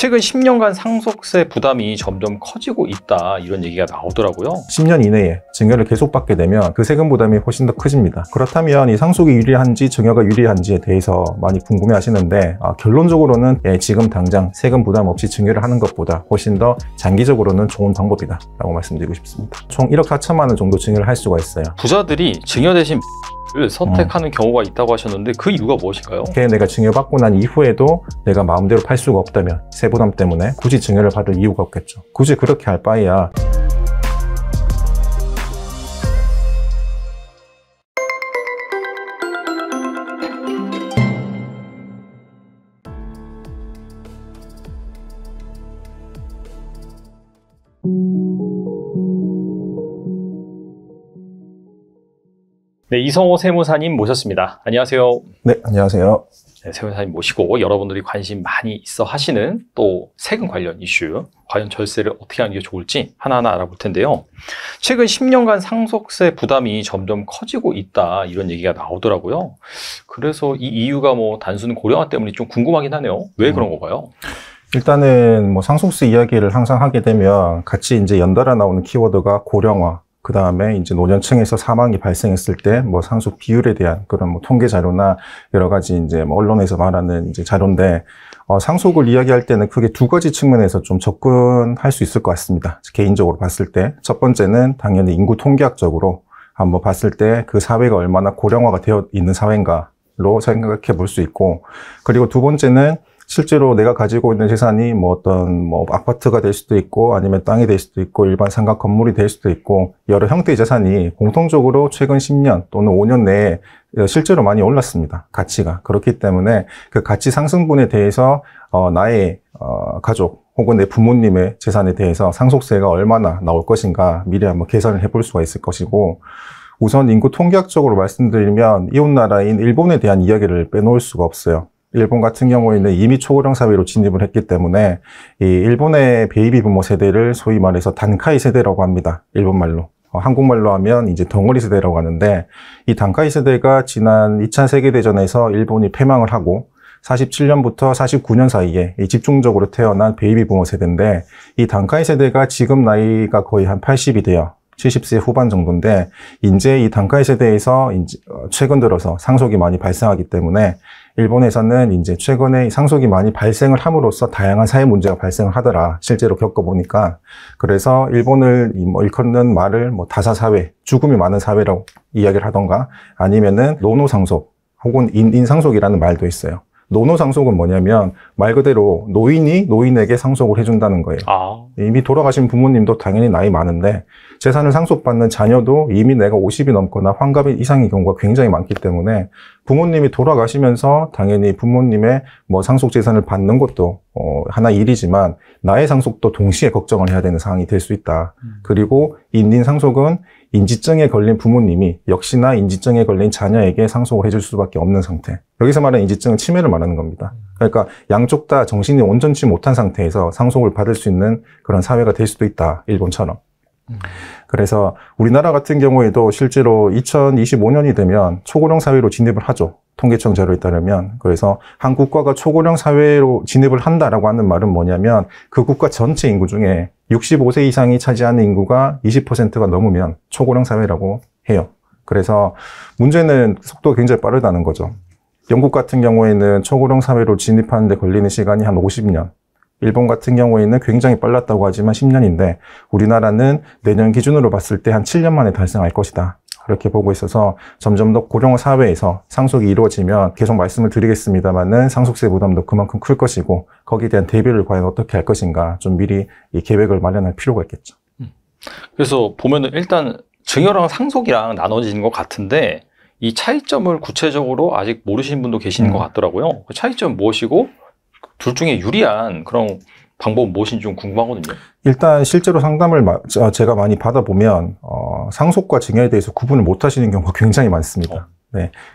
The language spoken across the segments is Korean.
최근 10년간 상속세 부담이 점점 커지고 있다 이런 얘기가 나오더라고요. 10년 이내에 증여를 계속 받게 되면 그 세금 부담이 훨씬 더 커집니다. 그렇다면 이 상속이 유리한지 증여가 유리한지에 대해서 많이 궁금해 하시는데 아, 결론적으로는 예, 지금 당장 세금 부담 없이 증여를 하는 것보다 훨씬 더 장기적으로는 좋은 방법이다 라고 말씀드리고 싶습니다. 총 1억 4천만 원 정도 증여를 할 수가 있어요. 부자들이 증여 대신 를 선택하는 경우가 있다고 하셨는데 그 이유가 무엇인가요? 이렇게 내가 증여받고 난 이후에도 내가 마음대로 팔 수가 없다면 세부담 때문에 굳이 증여를 받을 이유가 없겠죠. 굳이 그렇게 할 바에야 네, 이성호 세무사님 모셨습니다. 안녕하세요. 네 안녕하세요. 네, 세무사님 모시고 여러분들이 관심 많이 있어 하시는 또 세금 관련 이슈, 과연 절세를 어떻게 하는 게 좋을지 하나하나 알아볼 텐데요. 최근 10년간 상속세 부담이 점점 커지고 있다 이런 얘기가 나오더라고요. 그래서 이 이유가 뭐 단순 고령화 때문이 좀 궁금하긴 하네요. 왜 그런 건가요? 일단은 뭐 상속세 이야기를 항상 하게 되면 같이 이제 연달아 나오는 키워드가 고령화, 그 다음에 이제 노년층에서 사망이 발생했을 때 뭐 상속 비율에 대한 그런 뭐 통계 자료나 여러 가지 이제 뭐 언론에서 말하는 이제 자료인데 어, 상속을 이야기할 때는 크게 두 가지 측면에서 좀 접근할 수 있을 것 같습니다. 개인적으로 봤을 때 첫 번째는 당연히 인구 통계학적으로 한번 봤을 때 그 사회가 얼마나 고령화가 되어 있는 사회인가로 생각해 볼 수 있고 그리고 두 번째는 실제로 내가 가지고 있는 재산이 뭐 어떤 뭐 아파트가 될 수도 있고 아니면 땅이 될 수도 있고 일반 상가 건물이 될 수도 있고 여러 형태의 재산이 공통적으로 최근 10년 또는 5년 내에 실제로 많이 올랐습니다. 가치가. 그렇기 때문에 그 가치 상승분에 대해서 어, 나의 어, 가족 혹은 내 부모님의 재산에 대해서 상속세가 얼마나 나올 것인가 미리 한번 계산을 해볼 수가 있을 것이고 우선 인구 통계학적으로 말씀드리면 이웃나라인 일본에 대한 이야기를 빼놓을 수가 없어요. 일본 같은 경우에는 이미 초고령 사회로 진입을 했기 때문에 이 일본의 베이비 부머 세대를 소위 말해서 団塊 세대라고 합니다. 일본 말로. 어, 한국말로 하면 이제 덩어리 세대라고 하는데 이 단카이 세대가 지난 2차 세계대전에서 일본이 패망을 하고 47년부터 49년 사이에 집중적으로 태어난 베이비 부머 세대인데 이 단카이 세대가 지금 나이가 거의 한 80이 돼요. 70세 후반 정도인데 이제 이 단카이 세대에서 어, 최근 들어서 상속이 많이 발생하기 때문에 일본에서는 이제 최근에 상속이 많이 발생을 함으로써 다양한 사회 문제가 발생을 하더라. 실제로 겪어보니까. 그래서 일본을 뭐 일컫는 말을 뭐 다사 사회, 죽음이 많은 사회라고 이야기를 하던가 아니면은 노노상속 혹은 인인상속이라는 말도 있어요. 노노상속은 뭐냐면 말 그대로 노인이 노인에게 상속을 해준다는 거예요. 아, 이미 돌아가신 부모님도 당연히 나이 많은데 재산을 상속받는 자녀도 이미 내가 50이 넘거나 환갑 이상의 경우가 굉장히 많기 때문에 부모님이 돌아가시면서 당연히 부모님의 뭐 상속 재산을 받는 것도 어 하나 일이지만 나의 상속도 동시에 걱정을 해야 되는 상황이 될 수 있다. 그리고 인딘 상속은 인지증에 걸린 부모님이 역시나 인지증에 걸린 자녀에게 상속을 해줄 수밖에 없는 상태. 여기서 말하는 인지증은 치매를 말하는 겁니다. 그러니까 양쪽 다 정신이 온전치 못한 상태에서 상속을 받을 수 있는 그런 사회가 될 수도 있다. 일본처럼. 그래서 우리나라 같은 경우에도 실제로 2025년이 되면 초고령 사회로 진입을 하죠. 통계청 자료에 따르면. 그래서 한 국가가 초고령 사회로 진입을 한다라고 하는 말은 뭐냐면 그 국가 전체 인구 중에 65세 이상이 차지하는 인구가 20%가 넘으면 초고령 사회라고 해요. 그래서 문제는 속도가 굉장히 빠르다는 거죠. 영국 같은 경우에는 초고령 사회로 진입하는데 걸리는 시간이 한 50년. 일본 같은 경우에는 굉장히 빨랐다고 하지만 10년인데 우리나라는 내년 기준으로 봤을 때 한 7년 만에 달성할 것이다. 그렇게 보고 있어서 점점 더 고령화 사회에서 상속이 이루어지면 계속 말씀을 드리겠습니다만은 상속세 부담도 그만큼 클 것이고 거기에 대한 대비를 과연 어떻게 할 것인가 좀 미리 이 계획을 마련할 필요가 있겠죠. 그래서 보면은 일단 증여랑 상속이랑 나눠지는 것 같은데 이 차이점을 구체적으로 아직 모르시는 분도 계시는 음. 것 같더라고요. 그 차이점 무엇이고 둘 중에 유리한 그런 방법은 무엇인지 좀 궁금하거든요. 일단 실제로 상담을 마- 저- 제가 많이 받아보면 어, 상속과 증여에 대해서 구분을 못 하시는 경우가 굉장히 많습니다.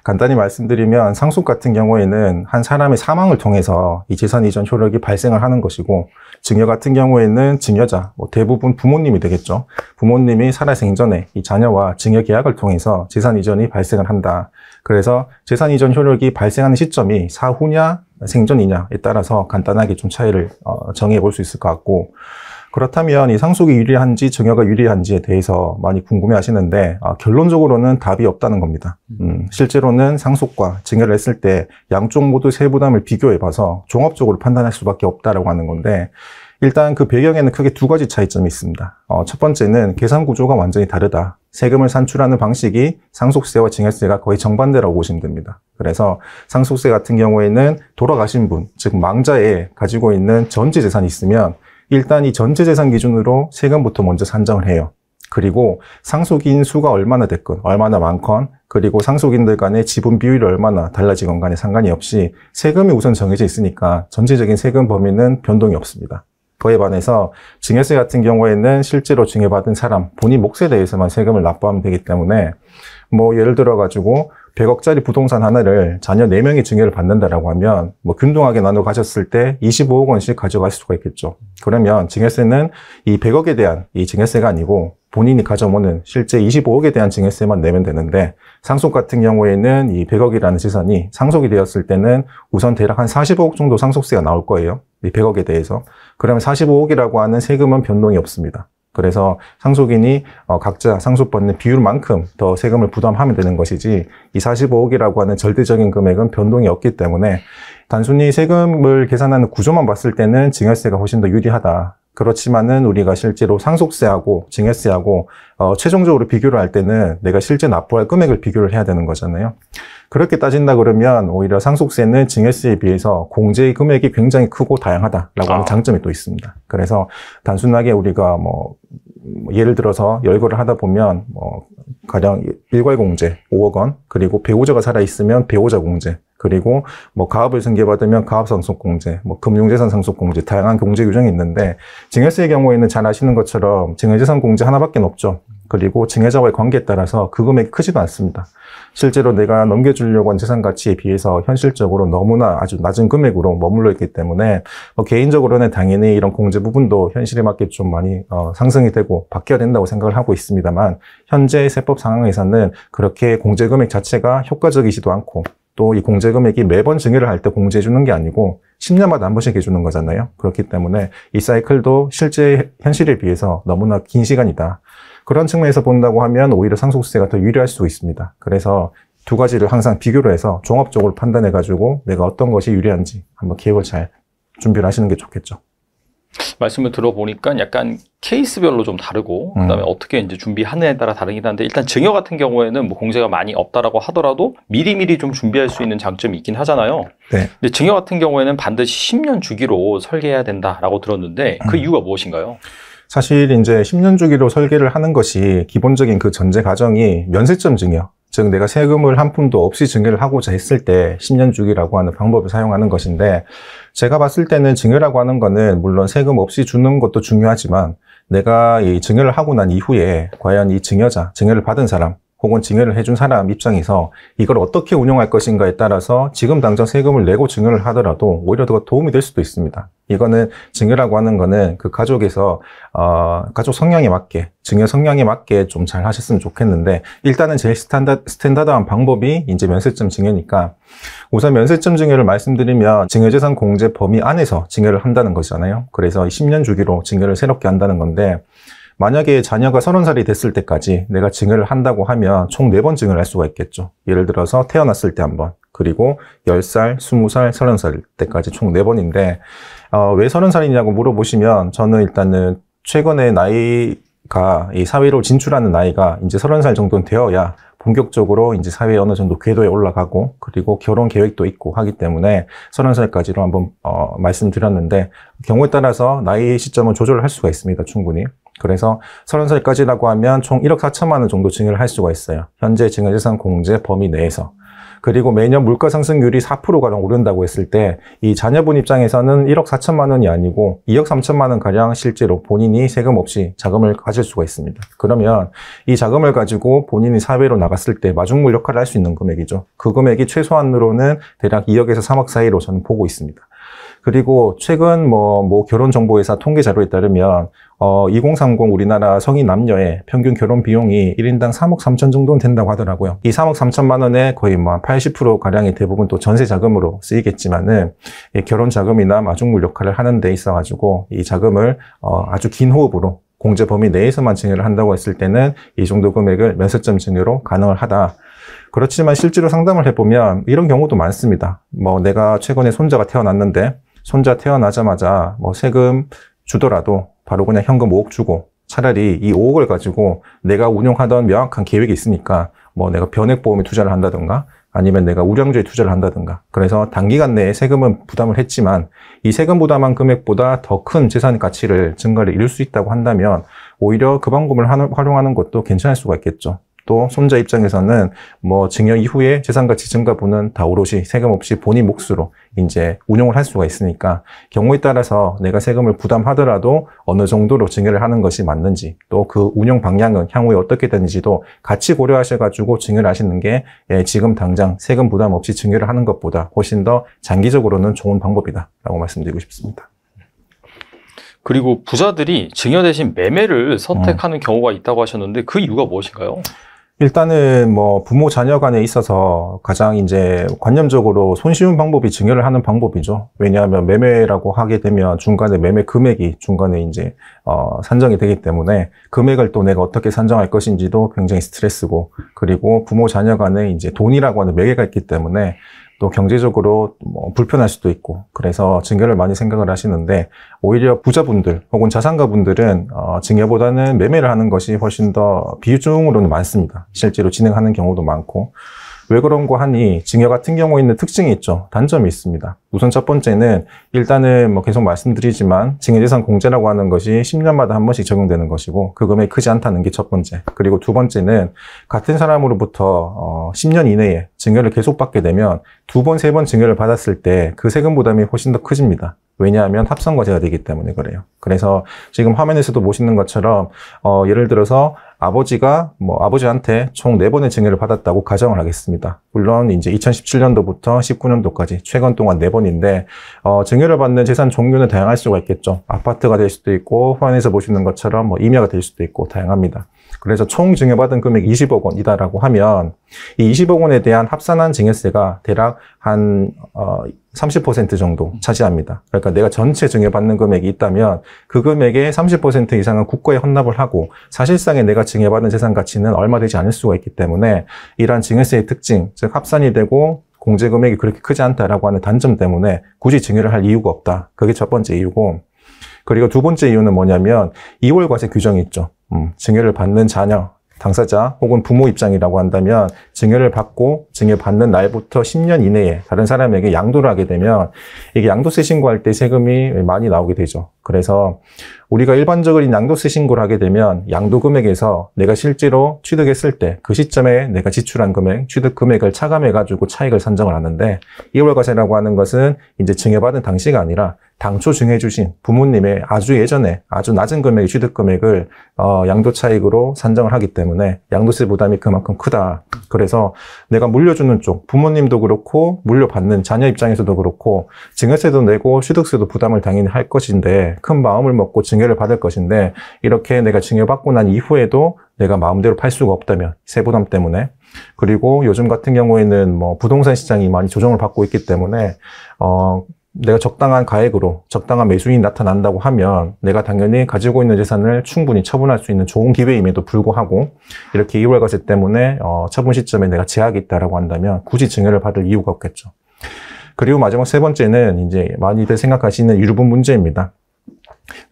간단히 말씀드리면 상속 같은 경우에는 한 사람의 사망을 통해서 이 재산 이전 효력이 발생을 하는 것이고 증여 같은 경우에는 증여자, 뭐 대부분 부모님이 되겠죠. 부모님이 살아생전에 이 자녀와 증여 계약을 통해서 재산 이전이 발생을 한다. 그래서 재산 이전 효력이 발생하는 시점이 사후냐 생전이냐에 따라서 간단하게 좀 차이를 어, 정해 볼 수 있을 것 같고 그렇다면 이 상속이 유리한지 증여가 유리한지에 대해서 많이 궁금해 하시는데 아, 결론적으로는 답이 없다는 겁니다. 음, 실제로는 상속과 증여를 했을 때 양쪽 모두 세부담을 비교해 봐서 종합적으로 판단할 수밖에 없다라고 하는 건데 일단 그 배경에는 크게 두 가지 차이점이 있습니다. 어, 첫 번째는 계산 구조가 완전히 다르다. 세금을 산출하는 방식이 상속세와 증여세가 거의 정반대라고 보시면 됩니다. 그래서 상속세 같은 경우에는 돌아가신 분, 즉 망자에 가지고 있는 전체 재산이 있으면 일단 이 전체 재산 기준으로 세금부터 먼저 산정을 해요. 그리고 상속인 수가 얼마나 됐건, 얼마나 많건, 그리고 상속인들 간의 지분 비율이 얼마나 달라지건 간에 상관이 없이 세금이 우선 정해져 있으니까 전체적인 세금 범위는 변동이 없습니다. 그에 반해서 증여세 같은 경우에는 실제로 증여받은 사람 본인 몫에 대해서만 세금을 납부하면 되기 때문에 뭐 예를 들어 가지고 100억짜리 부동산 하나를 자녀 4명이 증여를 받는다라고 하면 뭐 균등하게 나눠 가졌을 때 25억 원씩 가져갈 수가 있겠죠. 그러면 증여세는 이 100억에 대한 이 증여세가 아니고 본인이 가져오는 실제 25억에 대한 증여세만 내면 되는데 상속 같은 경우에는 이 100억이라는 재산이 상속이 되었을 때는 우선 대략 한 45억 정도 상속세가 나올 거예요. 이 100억에 대해서. 그러면 45억이라고 하는 세금은 변동이 없습니다. 그래서 상속인이 어, 각자 상속받는 비율만큼 더 세금을 부담하면 되는 것이지 이 45억이라고 하는 절대적인 금액은 변동이 없기 때문에 단순히 세금을 계산하는 구조만 봤을 때는 증여세가 훨씬 더 유리하다. 그렇지만은 우리가 실제로 상속세하고 증여세하고 어, 최종적으로 비교를 할 때는 내가 실제 납부할 금액을 비교를 해야 되는 거잖아요. 그렇게 따진다 그러면 오히려 상속세는 증여세에 비해서 공제의 금액이 굉장히 크고 다양하다라고 하는 아. 장점이 또 있습니다. 그래서 단순하게 우리가 뭐 예를 들어서 열거를 하다 보면 뭐 가령 일괄 공제 5억 원 그리고 배우자가 살아 있으면 배우자 공제 그리고 뭐 가업을 승계받으면 가업 상속 공제, 뭐 금융재산 상속 공제 다양한 공제 규정이 있는데 증여세의 경우에는 잘 아시는 것처럼 증여재산 공제 하나밖에 없죠. 그리고 증여자와의 관계에 따라서 그 금액이 크지도 않습니다. 실제로 내가 넘겨주려고 한 재산 가치에 비해서 현실적으로 너무나 아주 낮은 금액으로 머물러 있기 때문에 뭐 개인적으로는 당연히 이런 공제 부분도 현실에 맞게 좀 많이 어, 상승이 되고 바뀌어야 된다고 생각을 하고 있습니다만 현재 세법 상황에서는 그렇게 공제 금액 자체가 효과적이지도 않고 또 이 공제 금액이 매번 증여를 할 때 공제해 주는 게 아니고 10년마다 한 번씩 해주는 거잖아요. 그렇기 때문에 이 사이클도 실제 현실에 비해서 너무나 긴 시간이다. 그런 측면에서 본다고 하면 오히려 상속세가 더 유리할 수 있습니다. 그래서 두 가지를 항상 비교를 해서 종합적으로 판단해 가지고 내가 어떤 것이 유리한지 한번 계획을 잘 준비를 하시는 게 좋겠죠. 말씀을 들어보니까 약간 케이스별로 좀 다르고 음. 그다음에 어떻게 이제 준비하느냐에 따라 다르긴 한데 일단 증여 같은 경우에는 뭐 공제가 많이 없다라고 하더라도 미리미리 좀 준비할 수 있는 장점이 있긴 하잖아요. 네. 근데 증여 같은 경우에는 반드시 10년 주기로 설계해야 된다라고 들었는데 그 음. 이유가 무엇인가요? 사실 이제 10년 주기로 설계를 하는 것이 기본적인 그 전제 가정이 면세점 증여. 즉 내가 세금을 한 푼도 없이 증여를 하고자 했을 때 10년 주기라고 하는 방법을 사용하는 것인데 제가 봤을 때는 증여라고 하는 거는 물론 세금 없이 주는 것도 중요하지만 내가 이 증여를 하고 난 이후에 과연 이 증여자, 증여를 받은 사람 혹은 증여를 해준 사람 입장에서 이걸 어떻게 운용할 것인가에 따라서 지금 당장 세금을 내고 증여를 하더라도 오히려 더 도움이 될 수도 있습니다. 이거는 증여라고 하는 거는 그 가족에서 어, 가족 성향에 맞게 증여 성향에 맞게 좀 잘 하셨으면 좋겠는데 일단은 제일 스탠다, 스탠다드한 방법이 이제 면세점 증여니까 우선 면세점 증여를 말씀드리면 증여재산 공제 범위 안에서 증여를 한다는 것이잖아요. 그래서 10년 주기로 증여를 새롭게 한다는 건데 만약에 자녀가 30살이 됐을 때까지 내가 증여를 한다고 하면 총 4번 증여를 할 수가 있겠죠. 예를 들어서 태어났을 때 한 번, 그리고 10살, 20살, 30살 때까지 총 4번인데 어, 왜 30살이냐고 물어보시면 저는 일단은 최근에 나이가 이 사회로 진출하는 나이가 이제 30살 정도는 되어야 본격적으로 이제 사회에 어느 정도 궤도에 올라가고 그리고 결혼 계획도 있고 하기 때문에 30살까지로 한번 어, 말씀드렸는데 경우에 따라서 나이 시점은 조절을 할 수가 있습니다. 충분히. 그래서 30살까지라고 하면 총 1억 4천만 원 정도 증여를 할 수가 있어요. 현재 증여재산 공제 범위 내에서. 그리고 매년 물가 상승률이 4%가량 오른다고 했을 때 이 자녀분 입장에서는 1억 4천만 원이 아니고 2억 3천만 원 가량 실제로 본인이 세금 없이 자금을 가질 수가 있습니다. 그러면 이 자금을 가지고 본인이 사회로 나갔을 때 마중물 역할을 할 수 있는 금액이죠. 그 금액이 최소한으로는 대략 2억에서 3억 사이로 저는 보고 있습니다. 그리고 최근 뭐, 뭐 결혼정보회사 통계 자료에 따르면 어, 2030 우리나라 성인 남녀의 평균 결혼 비용이 1인당 3억 3천 정도는 된다고 하더라고요. 이 3억 3천만 원에 거의 뭐80% 가량이 대부분 또 전세 자금으로 쓰이겠지만은 이 결혼 자금이나 마중물 역할을 하는 데 있어 가지고 이 자금을 어, 아주 긴 호흡으로 공제 범위 내에서만 증여를 한다고 했을 때는 이 정도 금액을 면세점 증여로 가능을 하다. 그렇지만 실제로 상담을 해보면 이런 경우도 많습니다. 뭐 내가 최근에 손자가 태어났는데 손자 태어나자마자 뭐 세금 주더라도 바로 그냥 현금 5억 주고 차라리 이 5억을 가지고 내가 운용하던 명확한 계획이 있으니까 뭐 내가 변액보험에 투자를 한다든가 아니면 내가 우량주에 투자를 한다든가 그래서 단기간 내에 세금은 부담을 했지만 이 세금 부담한 금액보다 더 큰 재산 가치를 증가를 이룰 수 있다고 한다면 오히려 그 방법을 활용하는 것도 괜찮을 수가 있겠죠. 또 손자 입장에서는 뭐 증여 이후에 재산 가치 증가분은 다 오롯이 세금 없이 본인 몫으로 이제 운용을 할 수가 있으니까 경우에 따라서 내가 세금을 부담하더라도 어느 정도로 증여를 하는 것이 맞는지 또 그 운용 방향은 향후에 어떻게 되는지도 같이 고려하셔가지고 증여를 하시는 게 예, 지금 당장 세금 부담 없이 증여를 하는 것보다 훨씬 더 장기적으로는 좋은 방법이다라고 말씀드리고 싶습니다. 그리고 부자들이 증여 대신 매매를 선택하는 경우가 있다고 하셨는데 그 이유가 무엇인가요? 일단은 뭐 부모 자녀 간에 있어서 가장 이제 관념적으로 손쉬운 방법이 증여를 하는 방법이죠. 왜냐하면 매매라고 하게 되면 중간에 매매 금액이 중간에 이제 어 산정이 되기 때문에 금액을 또 내가 어떻게 산정할 것인지도 굉장히 스트레스고 그리고 부모 자녀 간에 이제 돈이라고 하는 매개가 있기 때문에 또 경제적으로 뭐 불편할 수도 있고 그래서 증여를 많이 생각을 하시는데 오히려 부자분들 혹은 자산가분들은 어, 증여보다는 매매를 하는 것이 훨씬 더 비중으로는 많습니다. 실제로 진행하는 경우도 많고 왜 그런고 하니 증여 같은 경우에는 특징이 있죠. 단점이 있습니다. 우선 첫 번째는 일단은 뭐 계속 말씀드리지만 증여재산 공제라고 하는 것이 10년마다 한 번씩 적용되는 것이고 그 금액이 크지 않다는 게 첫 번째. 그리고 두 번째는 같은 사람으로부터 어 10년 이내에 증여를 계속 받게 되면 두 번, 세 번 증여를 받았을 때 그 세금 부담이 훨씬 더 커집니다. 왜냐하면 합성과제가 되기 때문에 그래요. 그래서 지금 화면에서도 보시는 것처럼 어, 예를 들어서 아버지가 뭐 아버지한테 총 4번의 증여를 받았다고 가정을 하겠습니다. 물론 이제 2017년도부터 19년도까지 최근 동안 4번인데 어, 증여를 받는 재산 종류는 다양할 수가 있겠죠. 아파트가 될 수도 있고 화면에서 보시는 것처럼 뭐 임야가 될 수도 있고 다양합니다. 그래서 총 증여받은 금액 20억 원이다라고 하면 이 20억 원에 대한 합산한 증여세가 대략 한 어, 30% 정도 차지합니다. 그러니까 내가 전체 증여받는 금액이 있다면 그 금액의 30% 이상은 국고에 헌납을 하고 사실상의 내가 증여받은 재산 가치는 얼마 되지 않을 수가 있기 때문에 이러한 증여세의 특징, 즉 합산이 되고 공제 금액이 그렇게 크지 않다라고 하는 단점 때문에 굳이 증여를 할 이유가 없다. 그게 첫 번째 이유고 그리고 두 번째 이유는 뭐냐면 2월 과세 규정이 있죠. 음, 증여를 받는 자녀, 당사자 혹은 부모 입장이라고 한다면 증여를 받고 증여 받는 날부터 10년 이내에 다른 사람에게 양도를 하게 되면 이게 양도세 신고할 때 세금이 많이 나오게 되죠. 그래서 우리가 일반적으로 양도세 신고를 하게 되면 양도 금액에서 내가 실제로 취득했을 때 그 시점에 내가 지출한 금액, 취득 금액을 차감해 가지고 차익을 산정을 하는데 2월과세라고 하는 것은 이제 증여받은 당시가 아니라 당초 증해 주신 부모님의 아주 예전에 아주 낮은 금액의 취득 금액을 어, 양도 차익으로 산정을 하기 때문에 양도세 부담이 그만큼 크다. 그래서 내가 물려주는 쪽 부모님도 그렇고 물려받는 자녀 입장에서도 그렇고 증여세도 내고 취득세도 부담을 당연히 할 것인데 큰 마음을 먹고 증 여를 받을 것인데 이렇게 내가 증여받고 난 이후에도 내가 마음대로 팔 수가 없다면 세부담 때문에 그리고 요즘 같은 경우에는 뭐 부동산 시장이 많이 조정을 받고 있기 때문에 어 내가 적당한 가액으로 적당한 매수인이 나타난다고 하면 내가 당연히 가지고 있는 재산을 충분히 처분할 수 있는 좋은 기회임에도 불구하고 이렇게 이월과세 때문에 어, 처분 시점에 내가 제약이 있다라고 한다면 굳이 증여를 받을 이유가 없겠죠. 그리고 마지막 세 번째는 이제 많이들 생각하시는 유류분 문제입니다.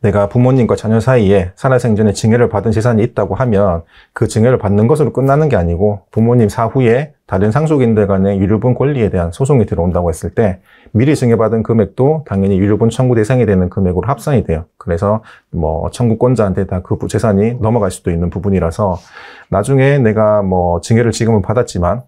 내가 부모님과 자녀 사이에 살아생전에 증여를 받은 재산이 있다고 하면 그 증여를 받는 것으로 끝나는 게 아니고 부모님 사후에 다른 상속인들 간의 유류분 권리에 대한 소송이 들어온다고 했을 때 미리 증여받은 금액도 당연히 유류분 청구 대상이 되는 금액으로 합산이 돼요. 그래서 뭐 청구권자한테 다 그 재산이 넘어갈 수도 있는 부분이라서 나중에 내가 뭐 증여를 지금은 받았지만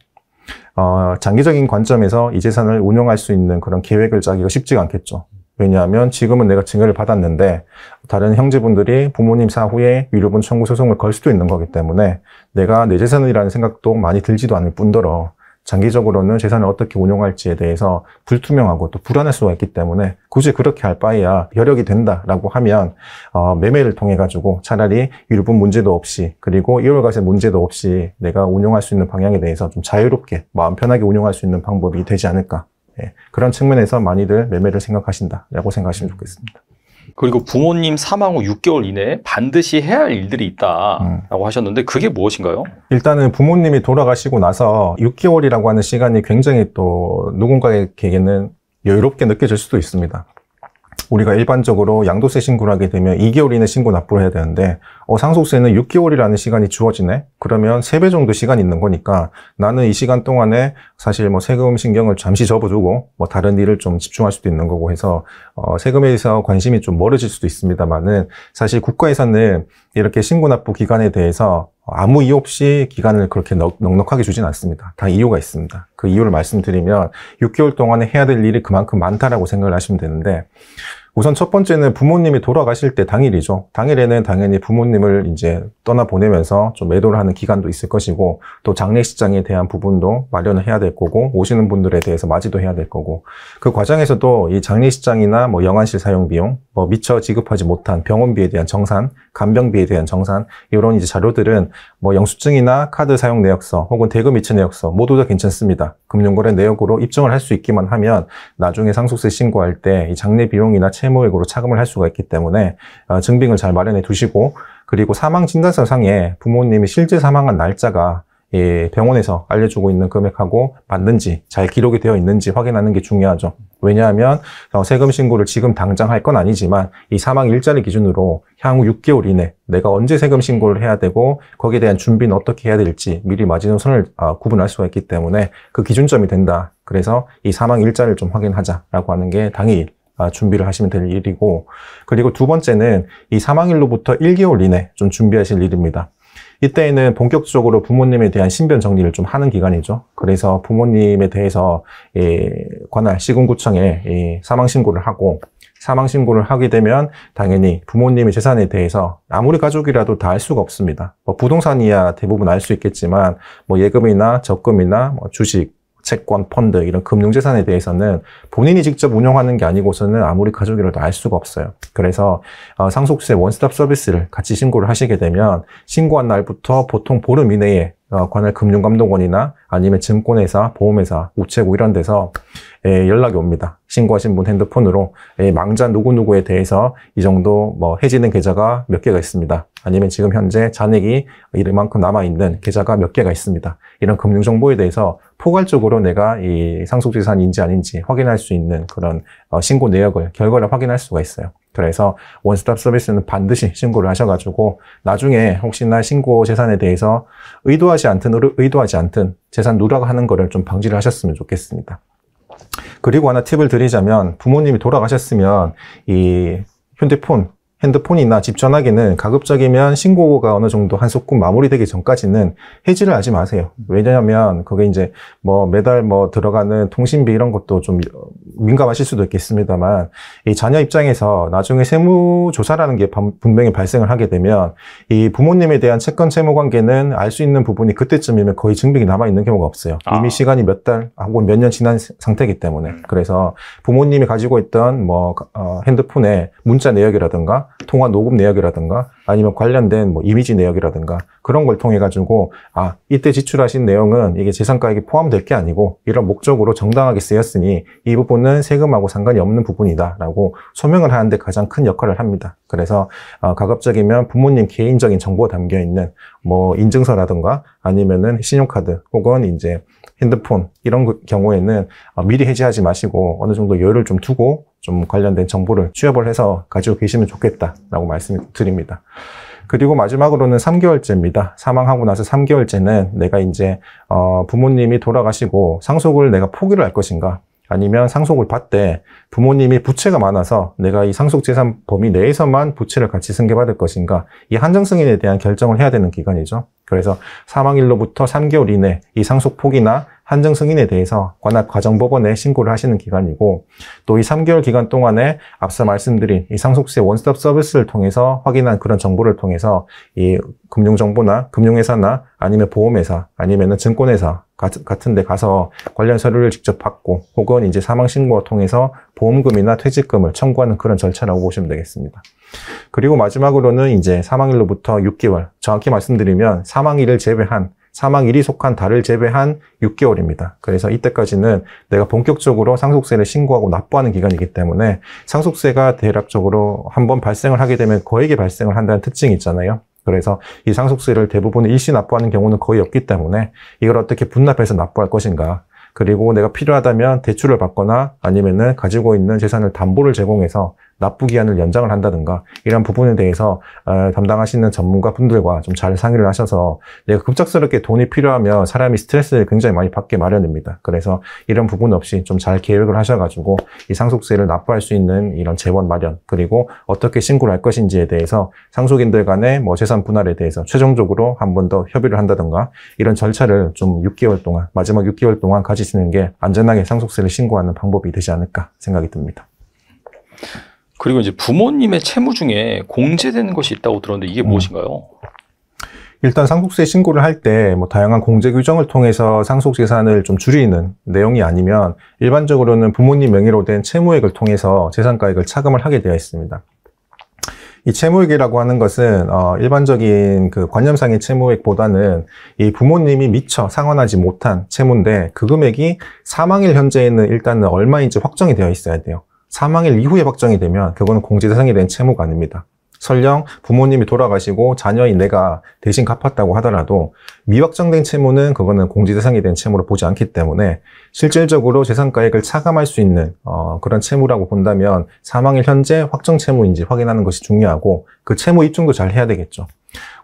어, 장기적인 관점에서 이 재산을 운용할 수 있는 그런 계획을 짜기가 쉽지가 않겠죠. 왜냐하면 지금은 내가 증여를 받았는데 다른 형제분들이 부모님 사후에 위로분 청구 소송을 걸 수도 있는 거기 때문에 내가 내 재산이라는 생각도 많이 들지도 않을 뿐더러 장기적으로는 재산을 어떻게 운용할지에 대해서 불투명하고 또 불안할 수가 있기 때문에 굳이 그렇게 할 바에야 여력이 된다라고 하면 어, 매매를 통해 가지고 차라리 위로분 문제도 없이 그리고 2월과세 문제도 없이 내가 운용할 수 있는 방향에 대해서 좀 자유롭게 마음 편하게 운용할 수 있는 방법이 되지 않을까 예, 그런 측면에서 많이들 매매를 생각하신다라고 생각하시면 좋겠습니다. 그리고 부모님 사망 후 6개월 이내에 반드시 해야 할 일들이 있다라고 하셨는데 그게 무엇인가요? 일단은 부모님이 돌아가시고 나서 6개월이라고 하는 시간이 굉장히 또 누군가에게는 여유롭게 느껴질 수도 있습니다. 우리가 일반적으로 양도세 신고를 하게 되면 2개월 이내 신고 납부를 해야 되는데 어, 상속세는 6개월이라는 시간이 주어지네? 그러면 3배 정도 시간이 있는 거니까 나는 이 시간 동안에 사실 뭐 세금 신경을 잠시 접어두고 뭐 다른 일을 좀 집중할 수도 있는 거고 해서 어, 세금에 대해서 관심이 좀 멀어질 수도 있습니다만은 사실 국가에서는 이렇게 신고 납부 기간에 대해서 아무 이유 없이 기간을 그렇게 넉, 넉넉하게 주진 않습니다. 다 이유가 있습니다. 그 이유를 말씀드리면 6개월 동안에 해야 될 일이 그만큼 많다라고 생각을 하시면 되는데 우선 첫 번째는 부모님이 돌아가실 때 당일이죠. 당일에는 당연히 부모님을 이제 떠나보내면서 좀 매도를 하는 기간도 있을 것이고 또 장례식장에 대한 부분도 마련을 해야 될 거고 오시는 분들에 대해서 맞이도 해야 될 거고 그 과정에서도 이 장례식장이나 뭐 영안실 사용 비용, 뭐 미처 지급하지 못한 병원비에 대한 정산, 간병비에 대한 정산 이런 이제 자료들은 뭐 영수증이나 카드 사용 내역서 혹은 대금 이체 내역서 모두 다 괜찮습니다. 금융거래 내역으로 입증을 할 수 있기만 하면 나중에 상속세 신고할 때 이 장례 비용이나 채무액으로 차감을 할 수가 있기 때문에 어, 증빙을 잘 마련해 두시고 그리고 사망 진단서 상에 부모님이 실제 사망한 날짜가 예, 병원에서 알려주고 있는 금액하고 맞는지 잘 기록이 되어 있는지 확인하는 게 중요하죠. 왜냐하면 어, 세금 신고를 지금 당장 할 건 아니지만 이 사망 일자리 기준으로 향후 6개월 이내 내가 언제 세금 신고를 해야 되고 거기에 대한 준비는 어떻게 해야 될지 미리 마지노선을 어, 구분할 수가 있기 때문에 그 기준점이 된다. 그래서 이 사망 일자를 좀 확인하자라고 하는 게 당일 아, 준비를 하시면 될 일이고 그리고 두 번째는 이 사망일로부터 1개월 이내 좀 준비하실 일입니다. 이때에는 본격적으로 부모님에 대한 신변 정리를 좀 하는 기간이죠. 그래서 부모님에 대해서 예, 관할 시군구청에 예, 사망 신고를 하고 사망 신고를 하게 되면 당연히 부모님의 재산에 대해서 아무리 가족이라도 다 알 수가 없습니다. 뭐 부동산이야 대부분 알 수 있겠지만 뭐 예금이나 적금이나 뭐 주식 채권, 펀드 이런 금융재산에 대해서는 본인이 직접 운영하는 게 아니고서는 아무리 가족이라도 알 수가 없어요. 그래서 어, 상속세 원스톱 서비스를 같이 신고를 하시게 되면 신고한 날부터 보통 보름 이내에 어, 관할 금융감독원이나 아니면 증권회사, 보험회사, 우체국 이런 데서 예, 연락이 옵니다. 신고하신 분 핸드폰으로 예, 망자 누구누구에 대해서 이 정도 뭐 해지는 계좌가 몇 개가 있습니다. 아니면 지금 현재 잔액이 이만큼 남아있는 계좌가 몇 개가 있습니다. 이런 금융 정보에 대해서 포괄적으로 내가 이 상속재산인지 아닌지 확인할 수 있는 그런 어, 신고 내역을, 결과를 확인할 수가 있어요. 그래서 원스톱 서비스는 반드시 신고를 하셔가지고 나중에 혹시나 신고 재산에 대해서 의도하지 않든 의도하지 않든 재산 누락하는 거를 좀 방지를 하셨으면 좋겠습니다. 그리고 하나 팁을 드리자면 부모님이 돌아가셨으면 이 휴대폰 핸드폰이나 집 전화기는 가급적이면 신고가 어느 정도 한 소끔 마무리되기 전까지는 해지를 하지 마세요. 왜냐하면 그게 이제 뭐 매달 뭐 들어가는 통신비 이런 것도 좀 민감하실 수도 있겠습니다만 이 자녀 입장에서 나중에 세무 조사라는 게 분명히 발생을 하게 되면 이 부모님에 대한 채권 채무 관계는 알 수 있는 부분이 그때쯤이면 거의 증빙이 남아 있는 경우가 없어요. 이미 아. 시간이 몇달 하고 몇년 지난 상태이기 때문에 음. 그래서 부모님이 가지고 있던 뭐 어, 핸드폰에 문자 내역이라든가 통화 녹음 내역이라든가 아니면 관련된 뭐 이미지 내역이라든가 그런 걸 통해 가지고 아 이때 지출하신 내용은 이게 재산가액에 포함될 게 아니고 이런 목적으로 정당하게 쓰였으니 이 부분은 세금하고 상관이 없는 부분이다라고 소명을 하는데 가장 큰 역할을 합니다. 그래서 어, 가급적이면 부모님 개인적인 정보가 담겨 있는 뭐 인증서라든가 아니면은 신용카드 혹은 이제 핸드폰 이런 경우에는 어, 미리 해지하지 마시고 어느 정도 여유를 좀 두고 좀 관련된 정보를 취업을 해서 가지고 계시면 좋겠다라고 말씀을 드립니다. 그리고 마지막으로는 3개월째입니다. 사망하고 나서 3개월째는 내가 이제 어 부모님이 돌아가시고 상속을 내가 포기를 할 것인가 아니면 상속을 받되 부모님이 부채가 많아서 내가 이 상속재산 범위 내에서만 부채를 같이 승계받을 것인가 이 한정승인에 대한 결정을 해야 되는 기간이죠. 그래서 사망일로부터 3개월 이내 이 상속 포기나 한정 승인에 대해서 관할 과정법원에 신고를 하시는 기간이고 또 이 3개월 기간 동안에 앞서 말씀드린 이 상속세 원스톱 서비스를 통해서 확인한 그런 정보를 통해서 이 금융정보나 금융회사나 아니면 보험회사 아니면은 증권회사 같은 데 가서 관련 서류를 직접 받고 혹은 이제 사망 신고를 통해서 보험금이나 퇴직금을 청구하는 그런 절차라고 보시면 되겠습니다. 그리고 마지막으로는 이제 사망일로부터 6개월, 정확히 말씀드리면 사망일을 제외한 사망일이 속한 달을 제외한 6개월입니다. 그래서 이때까지는 내가 본격적으로 상속세를 신고하고 납부하는 기간이기 때문에 상속세가 대략적으로 한번 발생을 하게 되면 거액이 발생을 한다는 특징이 있잖아요. 그래서 이 상속세를 대부분 일시 납부하는 경우는 거의 없기 때문에 이걸 어떻게 분납해서 납부할 것인가 그리고 내가 필요하다면 대출을 받거나 아니면은 가지고 있는 재산을 담보를 제공해서 납부 기한을 연장을 한다든가 이런 부분에 대해서 어, 담당하시는 전문가 분들과 좀 잘 상의를 하셔서 내가 급작스럽게 돈이 필요하면 사람이 스트레스를 굉장히 많이 받게 마련입니다. 그래서 이런 부분 없이 좀 잘 계획을 하셔가지고 이 상속세를 납부할 수 있는 이런 재원 마련 그리고 어떻게 신고를 할 것인지에 대해서 상속인들 간의 뭐 재산 분할에 대해서 최종적으로 한 번 더 협의를 한다든가 이런 절차를 좀 6개월 동안 마지막 6개월 동안 가지시는 게 안전하게 상속세를 신고하는 방법이 되지 않을까 생각이 듭니다. 그리고 이제 부모님의 채무 중에 공제되는 것이 있다고 들었는데 이게 음. 무엇인가요? 일단 상속세 신고를 할 때 뭐 다양한 공제 규정을 통해서 상속 재산을 좀 줄이는 내용이 아니면 일반적으로는 부모님 명의로 된 채무액을 통해서 재산가액을 차감을 하게 되어 있습니다. 이 채무액이라고 하는 것은 어, 일반적인 그 관념상의 채무액보다는 이 부모님이 미처 상환하지 못한 채무인데 그 금액이 사망일 현재에는 일단은 얼마인지 확정이 되어 있어야 돼요. 사망일 이후에 확정이 되면 그거는 공제 대상이 된 채무가 아닙니다. 설령 부모님이 돌아가시고 자녀인 내가 대신 갚았다고 하더라도 미확정된 채무는 그거는 공제 대상이 된 채무로 보지 않기 때문에 실질적으로 재산가액을 차감할 수 있는 어, 그런 채무라고 본다면 사망일 현재 확정 채무인지 확인하는 것이 중요하고 그 채무 입증도 잘 해야 되겠죠.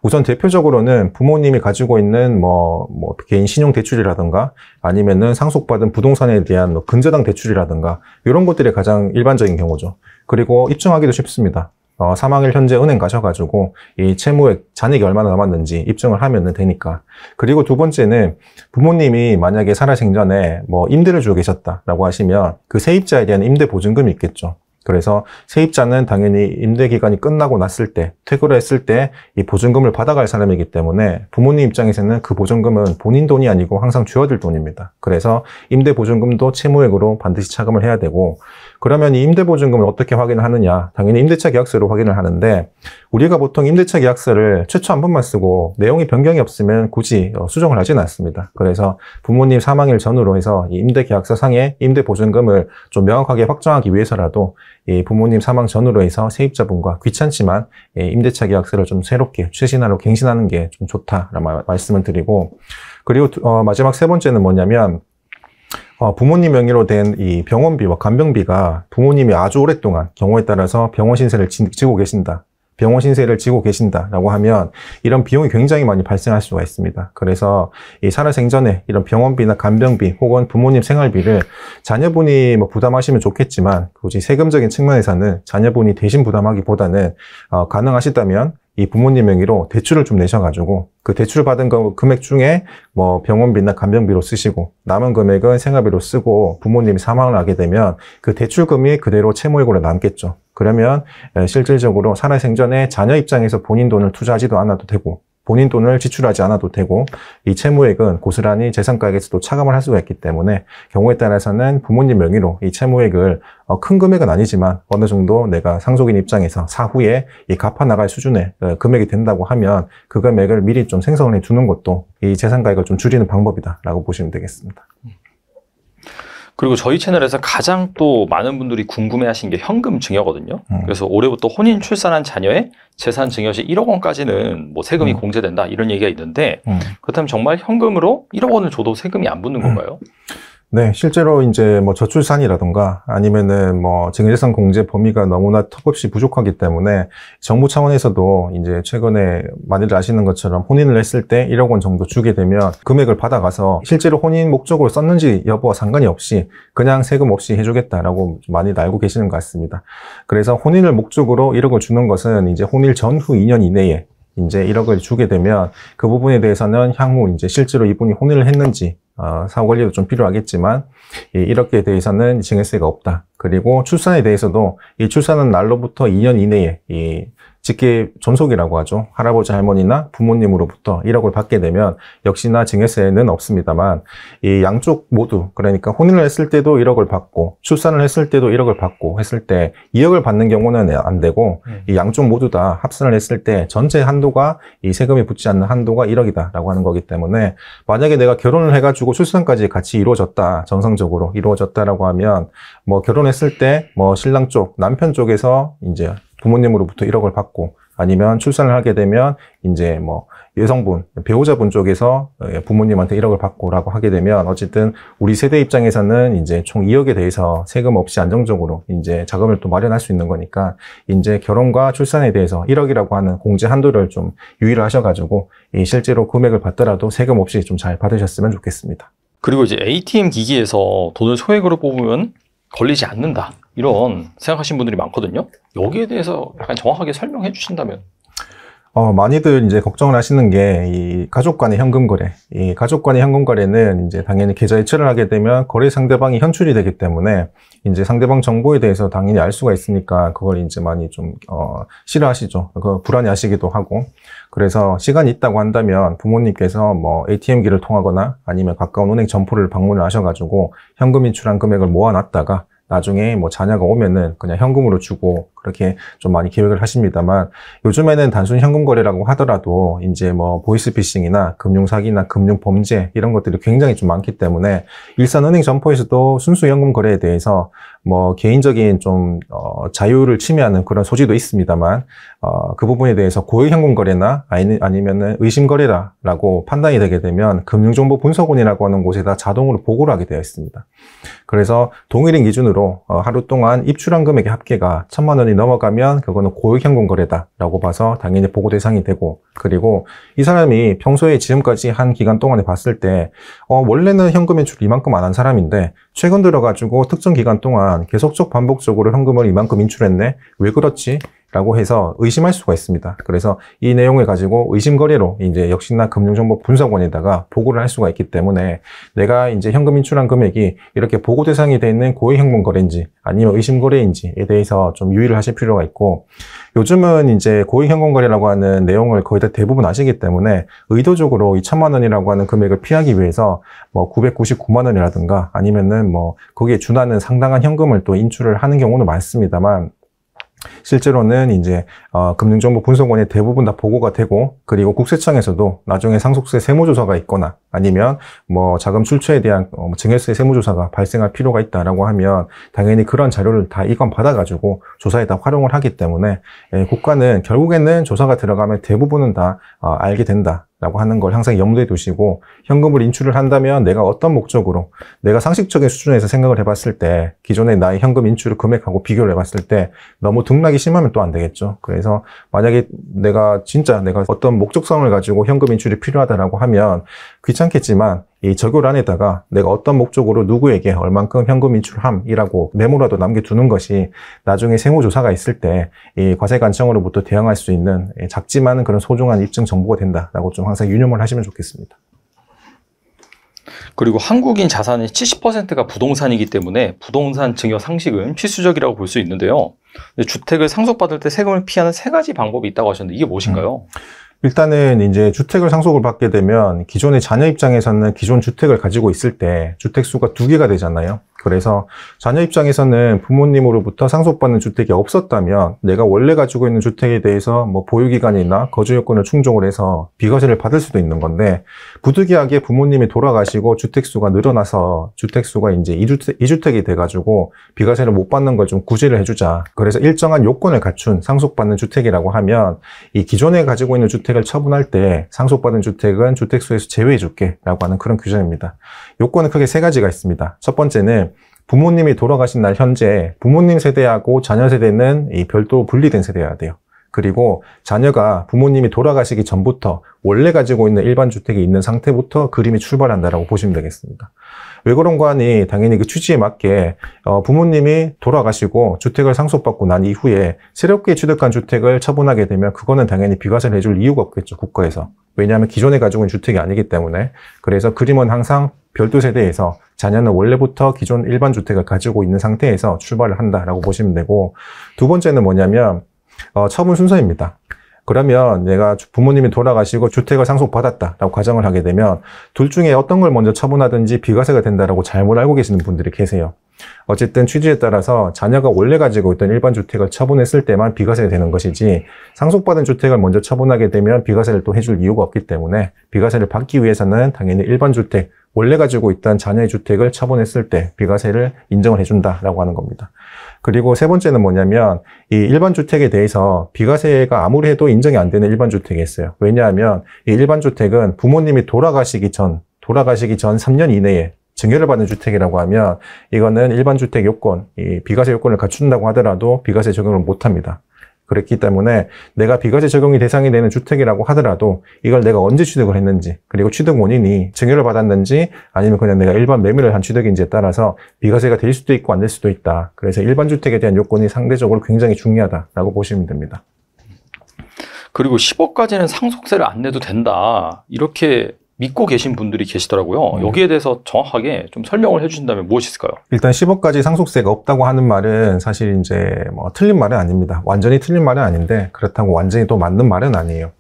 우선 대표적으로는 부모님이 가지고 있는 뭐, 뭐 개인 신용 대출이라든가 아니면은 상속받은 부동산에 대한 뭐 근저당 대출이라든가 이런 것들이 가장 일반적인 경우죠. 그리고 입증하기도 쉽습니다. 어, 사망일 현재 은행 가셔가지고 이 채무액 잔액이 얼마나 남았는지 입증을 하면 되니까. 그리고 두 번째는 부모님이 만약에 살아생전에 뭐 임대를 주고 계셨다라고 하시면 그 세입자에 대한 임대 보증금이 있겠죠. 그래서 세입자는 당연히 임대 기간이 끝나고 났을 때, 퇴거를 했을 때 이 보증금을 받아갈 사람이기 때문에 부모님 입장에서는 그 보증금은 본인 돈이 아니고 항상 주어들 돈입니다. 그래서 임대 보증금도 채무액으로 반드시 차감을 해야 되고 그러면 이 임대 보증금을 어떻게 확인을 하느냐? 당연히 임대차 계약서로 확인을 하는데 우리가 보통 임대차 계약서를 최초 한 번만 쓰고 내용이 변경이 없으면 굳이 어, 수정을 하지는 않습니다. 그래서 부모님 사망일 전후로 해서 이 임대 계약서 상에 임대 보증금을 좀 명확하게 확정하기 위해서라도 이 부모님 사망 전후로 해서 세입자분과 귀찮지만 임대차 계약서를 좀 새롭게 최신화로 갱신하는 게 좀 좋다라는 말씀을 드리고 그리고 어, 마지막 세 번째는 뭐냐면 어, 부모님 명의로 된 이 병원비와 간병비가 부모님이 아주 오랫동안 경우에 따라서 병원 신세를 지, 고 계신다. 병원 신세를 지고 계신다라고 하면 이런 비용이 굉장히 많이 발생할 수가 있습니다. 그래서 이 살아생전에 이런 병원비나 간병비 혹은 부모님 생활비를 자녀분이 뭐 부담하시면 좋겠지만 굳이 세금적인 측면에서는 자녀분이 대신 부담하기보다는 어, 가능하시다면 이 부모님 명의로 대출을 좀 내셔가지고 그 대출 받은 거 금액 중에 뭐 병원비나 간병비로 쓰시고 남은 금액은 생활비로 쓰고 부모님이 사망을 하게 되면 그 대출금이 그대로 채무액으로 남겠죠. 그러면 실질적으로 살아생전에 자녀 입장에서 본인 돈을 투자하지도 않아도 되고 본인 돈을 지출하지 않아도 되고 이 채무액은 고스란히 재산가액에서도 차감을 할 수가 있기 때문에 경우에 따라서는 부모님 명의로 이 채무액을 어, 큰 금액은 아니지만 어느 정도 내가 상속인 입장에서 사후에 이 갚아 나갈 수준의 어, 금액이 된다고 하면 그 금액을 미리 좀 생성을 해 두는 것도 이 재산가액을 좀 줄이는 방법이다라고 보시면 되겠습니다. 그리고 저희 채널에서 가장 또 많은 분들이 궁금해 하신 게 현금 증여거든요. 음. 그래서 올해부터 혼인 출산한 자녀의 재산 증여 시 1억 원까지는 뭐 세금이 음. 공제된다 이런 얘기가 있는데 음. 그렇다면 정말 현금으로 1억 원을 줘도 세금이 안 붙는 건가요? 네, 실제로 이제 뭐 저출산이라던가 아니면은 뭐 증여재산 공제 범위가 너무나 턱없이 부족하기 때문에 정부 차원에서도 이제 최근에 많이들 아시는 것처럼 혼인을 했을 때 1억 원 정도 주게 되면 금액을 받아가서 실제로 혼인 목적으로 썼는지 여부와 상관이 없이 그냥 세금 없이 해주겠다라고 많이 알고 계시는 것 같습니다. 그래서 혼인을 목적으로 1억을 주는 것은 이제 혼인 전후 2년 이내에 이제 1억을 주게 되면 그 부분에 대해서는 향후 이제 실제로 이분이 혼인을 했는지 어, 사후 관리도 좀 필요하겠지만 이 1억에 대해서는 증여세가 없다. 그리고 출산에 대해서도 이 출산한 날로부터 2년 이내에 이 직계 존속이라고 하죠. 할아버지 할머니나 부모님으로부터 1억을 받게 되면 역시나 증여세는 없습니다만 이 양쪽 모두 그러니까 혼인을 했을 때도 1억을 받고 출산을 했을 때도 1억을 받고 했을 때 2억을 받는 경우는 안 되고 음. 이 양쪽 모두 다 합산을 했을 때 전체 한도가 이 세금이 붙지 않는 한도가 1억이다라고 하는 거기 때문에 만약에 내가 결혼을 해가지고 출산까지 같이 이루어졌다 정상적으로 이루어졌다라고 하면 뭐 결혼했을 때 뭐 신랑 쪽 남편 쪽에서 이제 부모님으로부터 1억을 받고 아니면 출산을 하게 되면 이제 뭐 여성분 배우자분 쪽에서 부모님한테 1억을 받고라고 하게 되면 어쨌든 우리 세대 입장에서는 이제 총 2억에 대해서 세금 없이 안정적으로 이제 자금을 또 마련할 수 있는 거니까 이제 결혼과 출산에 대해서 1억이라고 하는 공제 한도를 좀 유의를 하셔가지고 이 실제로 금액을 받더라도 세금 없이 좀 잘 받으셨으면 좋겠습니다. 그리고 이제 ATM 기기에서 돈을 소액으로 뽑으면 걸리지 않는다. 이런 생각하시는 분들이 많거든요. 여기에 대해서 약간 정확하게 설명해 주신다면. 어, 많이들 이제 걱정을 하시는 게, 이 가족 간의 현금 거래. 이 가족 간의 현금 거래는 이제 당연히 계좌 이체를 하게 되면 거래 상대방이 현출이 되기 때문에 이제 상대방 정보에 대해서 당연히 알 수가 있으니까 그걸 이제 많이 좀, 어, 싫어하시죠. 그 불안해 하시기도 하고. 그래서 시간이 있다고 한다면 부모님께서 뭐 ATM기를 통하거나 아니면 가까운 은행 점포를 방문을 하셔가지고 현금 인출한 금액을 모아놨다가 나중에 뭐 자녀가 오면은 그냥 현금으로 주고 그렇게 좀 많이 계획을 하십니다만 요즘에는 단순 현금 거래라고 하더라도 이제 뭐 보이스피싱이나 금융사기나 금융범죄 이런 것들이 굉장히 좀 많기 때문에 일산은행 점포에서도 순수 현금 거래에 대해서 뭐 개인적인 좀 어, 자유를 침해하는 그런 소지도 있습니다만 어, 그 부분에 대해서 고액 현금 거래나 아니, 아니면은 의심 거래라라고 판단이 되게 되면 금융정보분석원이라고 하는 곳에다 자동으로 보고를 하게 되어 있습니다. 그래서 동일인 기준으로 어, 하루 동안 입출한 금액의 합계가 천만 원이 넘어가면 그거는 고액 현금 거래다라고 봐서 당연히 보고 대상이 되고 그리고 이 사람이 평소에 지금까지 한 기간 동안에 봤을 때 어, 원래는 현금 인출 이만큼 안 한 사람인데 최근 들어가지고 특정 기간 동안 계속적 반복적으로 현금을 이만큼 인출했네 왜 그렇지? 라고 해서 의심할 수가 있습니다. 그래서 이 내용을 가지고 의심 거래로 이제 역시나 금융정보분석원에다가 보고를 할 수가 있기 때문에 내가 이제 현금 인출한 금액이 이렇게 보고 대상이 되어 있는 고액 현금 거래인지 아니면 의심 거래인지에 대해서 좀 유의를 하실 필요가 있고 요즘은 이제 고액 현금 거래라고 하는 내용을 거의 다 대부분 아시기 때문에 의도적으로 2천만 원이라고 하는 금액을 피하기 위해서 뭐 999만 원이라든가 아니면은 뭐 거기에 준하는 상당한 현금을 또 인출을 하는 경우는 많습니다만 실제로는 이제 어, 금융정보분석원에 대부분 다 보고가 되고 그리고 국세청에서도 나중에 상속세 세무조사가 있거나 아니면 뭐 자금 출처에 대한 어, 뭐 증여세 세무조사가 발생할 필요가 있다라고 하면 당연히 그런 자료를 다 이관 받아가지고 조사에 다 활용을 하기 때문에 예, 국가는 결국에는 조사가 들어가면 대부분은 다 어, 알게 된다. 라고 하는 걸 항상 염두에 두시고 현금을 인출을 한다면 내가 어떤 목적으로 내가 상식적인 수준에서 생각을 해봤을 때 기존의 나의 현금 인출 금액하고 비교를 해봤을 때 너무 등락이 심하면 또 안 되겠죠. 그래서 만약에 내가 진짜 내가 어떤 목적성을 가지고 현금 인출이 필요하다라고 하면 귀찮겠지만 이 적요란에다가 내가 어떤 목적으로 누구에게 얼만큼 현금 인출함이라고 메모라도 남겨두는 것이 나중에 세무조사가 있을 때 이 과세관청으로부터 대응할 수 있는 작지만 그런 소중한 입증 정보가 된다라고 좀 항상 유념을 하시면 좋겠습니다. 그리고 한국인 자산의 70%가 부동산이기 때문에 부동산 증여 상식은 필수적이라고 볼 수 있는데요. 주택을 상속받을 때 세금을 피하는 세 가지 방법이 있다고 하셨는데 이게 무엇인가요? 음. 일단은 이제 주택을 상속을 받게 되면 기존의 자녀 입장에서는 기존 주택을 가지고 있을 때 주택 수가 두 개가 되잖아요. 그래서 자녀 입장에서는 부모님으로부터 상속받는 주택이 없었다면 내가 원래 가지고 있는 주택에 대해서 뭐 보유기간이나 거주 요건을 충족을 해서 비과세를 받을 수도 있는 건데 부득이하게 부모님이 돌아가시고 주택수가 늘어나서 주택수가 이제 이주택, 이 돼가지고 비과세를 못 받는 걸 좀 구제를 해주자. 그래서 일정한 요건을 갖춘 상속받는 주택이라고 하면 이 기존에 가지고 있는 주택을 처분할 때 상속받은 주택은 주택수에서 제외해줄게 라고 하는 그런 규정입니다. 요건은 크게 세 가지가 있습니다. 첫 번째는 부모님이 돌아가신 날 현재 부모님 세대하고 자녀 세대는 이 별도 분리된 세대여야 돼요. 그리고 자녀가 부모님이 돌아가시기 전부터 원래 가지고 있는 일반 주택이 있는 상태부터 그림이 출발한다라고 보시면 되겠습니다. 하니 당연히 그 취지에 맞게 어, 부모님이 돌아가시고 주택을 상속받고 난 이후에 새롭게 취득한 주택을 처분하게 되면 그거는 당연히 비과세를 해줄 이유가 없겠죠 국가에서 왜냐하면 기존에 가지고 있는 주택이 아니기 때문에 그래서 그림은 항상 별도 세대에서 자녀는 원래부터 기존 일반 주택을 가지고 있는 상태에서 출발을 한다라고 보시면 되고 두 번째는 뭐냐면 어, 처분 순서입니다. 그러면 내가 부모님이 돌아가시고 주택을 상속받았다라고 가정을 하게 되면 둘 중에 어떤 걸 먼저 처분하든지 비과세가 된다라고 잘못 알고 계시는 분들이 계세요. 어쨌든 취지에 따라서 자녀가 원래 가지고 있던 일반 주택을 처분했을 때만 비과세가 되는 것이지 상속받은 주택을 먼저 처분하게 되면 비과세를 또 해줄 이유가 없기 때문에 비과세를 받기 위해서는 당연히 일반 주택 원래 가지고 있던 자녀의 주택을 처분했을 때 비과세를 인정을 해준다라고 하는 겁니다. 그리고 세 번째는 뭐냐면 이 일반 주택에 대해서 비과세가 아무리 해도 인정이 안 되는 일반 주택이 있어요. 왜냐하면 이 일반 주택은 부모님이 돌아가시기 전 돌아가시기 전 3년 이내에 증여를 받는 주택이라고 하면 이거는 일반 주택 요건, 이 비과세 요건을 갖춘다고 하더라도 비과세 적용을 못 합니다. 그랬기 때문에 내가 비과세 적용이 대상이 되는 주택이라고 하더라도 이걸 내가 언제 취득을 했는지 그리고 취득 원인이 증여를 받았는지 아니면 그냥 내가 일반 매매를 한 주택인지에 따라서 비과세가 될 수도 있고 안 될 수도 있다. 그래서 일반 주택에 대한 요건이 상대적으로 굉장히 중요하다라고 보시면 됩니다. 그리고 10억까지는 상속세를 안 내도 된다. 이렇게 믿고 계신 분들이 계시더라고요. 음. 여기에 대해서 정확하게 좀 설명을 해주신다면 무엇이 있을까요? 일단 10억까지 상속세가 없다고 하는 말은 사실 이제 뭐 틀린 말은 아닙니다. 완전히 틀린 말은 아닌데 그렇다고 완전히 또 맞는 말은 아니에요.